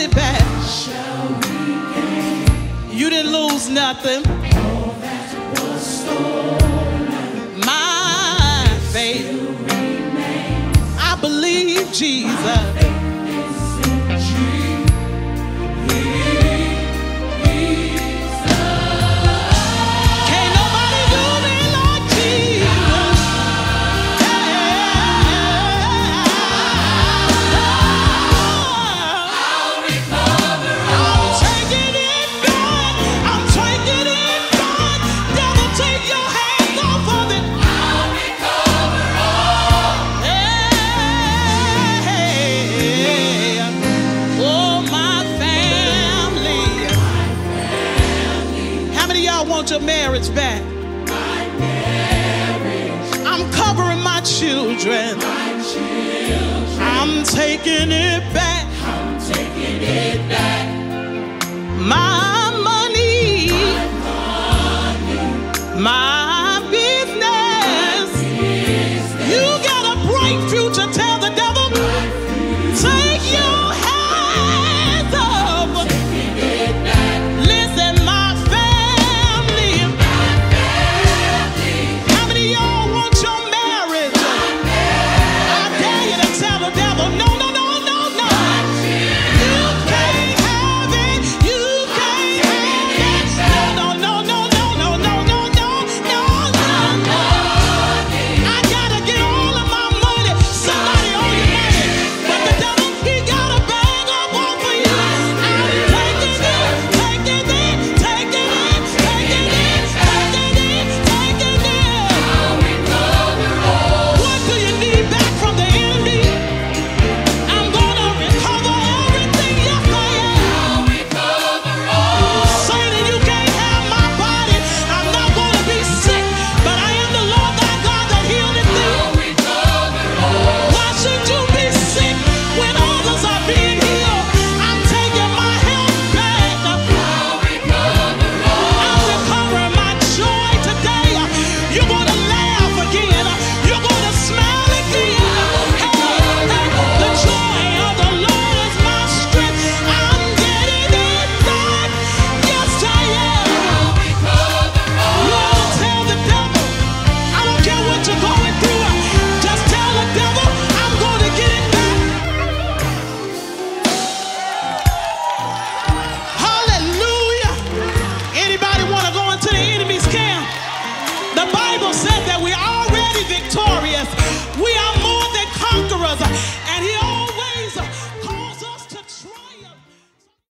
it back. You didn't lose nothing. My faith. I believe Jesus. Want your marriage back? I'm covering my children. I'm taking it back.